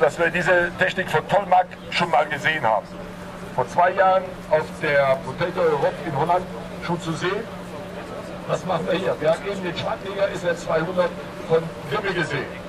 dass wir diese Technik von Tollmark schon mal gesehen haben. Vor zwei Jahren auf der Potato Europe in Holland schon zu sehen. Was machen wir hier? Wir haben eben den Schwartleger SR200 von Wirbel gesehen.